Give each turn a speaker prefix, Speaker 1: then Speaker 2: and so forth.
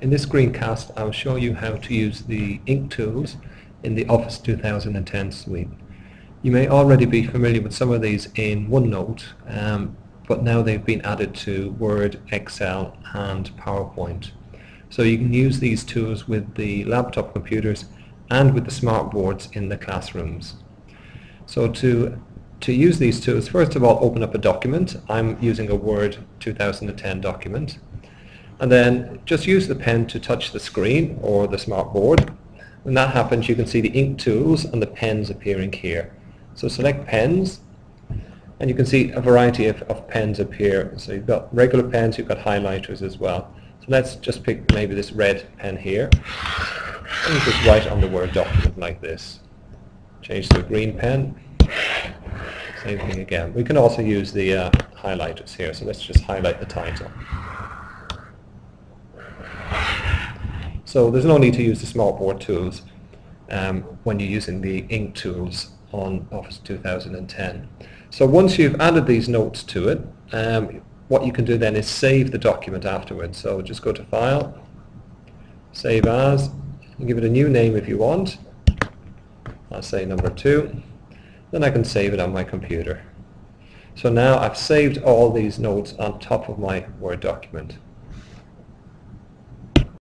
Speaker 1: In this screencast I'll show you how to use the ink tools in the Office 2010 suite. You may already be familiar with some of these in OneNote um, but now they've been added to Word, Excel and PowerPoint. So you can use these tools with the laptop computers and with the smart boards in the classrooms. So to to use these tools, first of all open up a document. I'm using a Word 2010 document and then just use the pen to touch the screen or the smart board. When that happens you can see the ink tools and the pens appearing here. So select pens and you can see a variety of, of pens appear. So you've got regular pens, you've got highlighters as well. So let's just pick maybe this red pen here and you just write on the Word document like this. Change to a green pen. Same thing again. We can also use the uh, highlighters here. So let's just highlight the title. So there's no need to use the smartboard tools um, when you're using the ink tools on Office 2010. So once you've added these notes to it, um, what you can do then is save the document afterwards. So just go to File, Save As, and give it a new name if you want. I'll say number two. Then I can save it on my computer. So now I've saved all these notes on top of my Word document.